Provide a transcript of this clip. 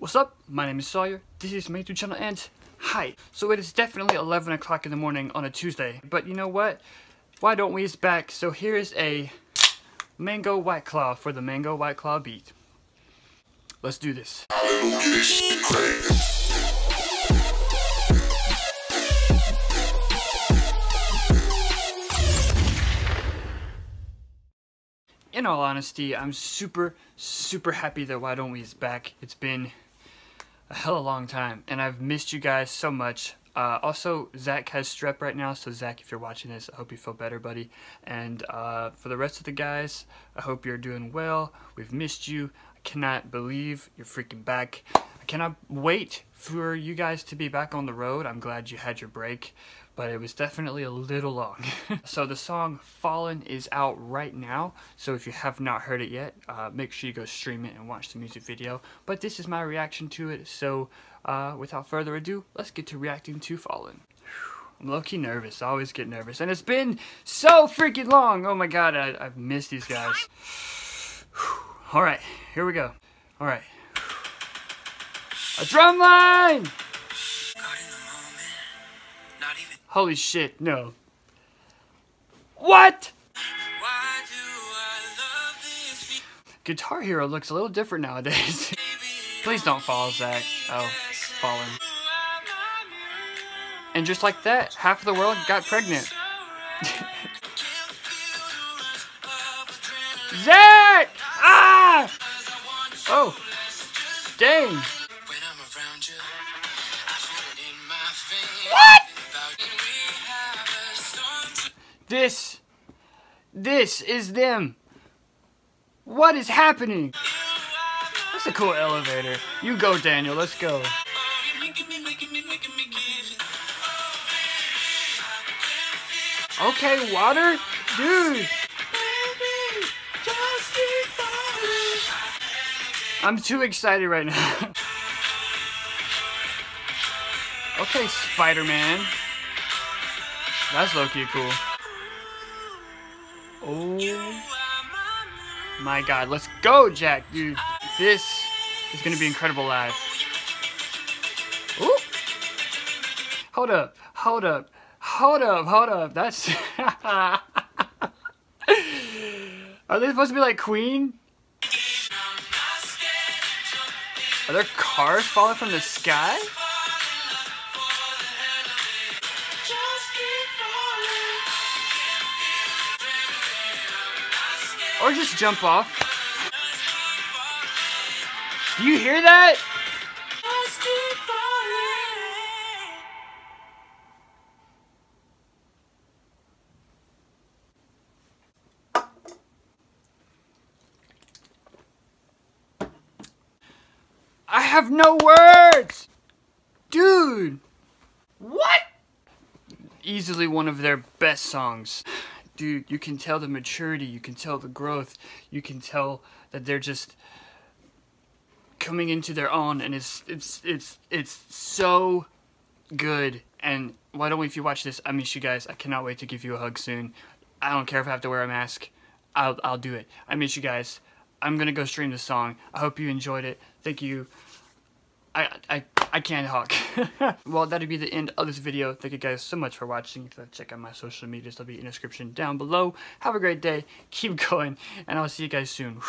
What's up? My name is Sawyer. This is my YouTube channel and hi. So it is definitely 11 o'clock in the morning on a Tuesday. But you know what? Why don't we is back. So here is a Mango White Claw for the Mango White Claw beat. Let's do this. in all honesty, I'm super, super happy that Why Don't We is back. It's been a hell of a long time, and I've missed you guys so much. Uh, also, Zach has strep right now, so Zach, if you're watching this, I hope you feel better, buddy. And uh, for the rest of the guys, I hope you're doing well. We've missed you. I cannot believe you're freaking back. I cannot wait for you guys to be back on the road. I'm glad you had your break but it was definitely a little long. so the song Fallin' is out right now, so if you have not heard it yet, uh, make sure you go stream it and watch the music video. But this is my reaction to it, so uh, without further ado, let's get to reacting to Fallin'. I'm low-key nervous, I always get nervous, and it's been so freaking long! Oh my god, I, I've missed these guys. Alright, here we go. Alright. A drum line! Holy shit, no. What? Guitar Hero looks a little different nowadays. Please don't fall, Zach. Oh, fallen. And just like that, half of the world got pregnant. Zach! Ah! Oh. Dang. This, this is them. What is happening? That's a cool elevator. You go, Daniel. Let's go. Okay, water? Dude. I'm too excited right now. okay, Spider-Man. That's low-key cool. Oh my god, let's go, Jack, dude. This is gonna be incredible live. Ooh. Hold up, hold up, hold up, hold up. That's. Are they supposed to be like Queen? Are there cars falling from the sky? Or just jump off. Do you hear that? I have no words! Dude! What? Easily one of their best songs dude, you can tell the maturity, you can tell the growth, you can tell that they're just coming into their own and it's it's it's it's so good. And why don't we if you watch this I miss you guys. I cannot wait to give you a hug soon. I don't care if I have to wear a mask. I'll, I'll do it. I miss you guys. I'm gonna go stream the song. I hope you enjoyed it. Thank you I, I, I can't talk. well, that'll be the end of this video. Thank you guys so much for watching. If you check out my social medias, they'll be in the description down below. Have a great day. Keep going. And I'll see you guys soon.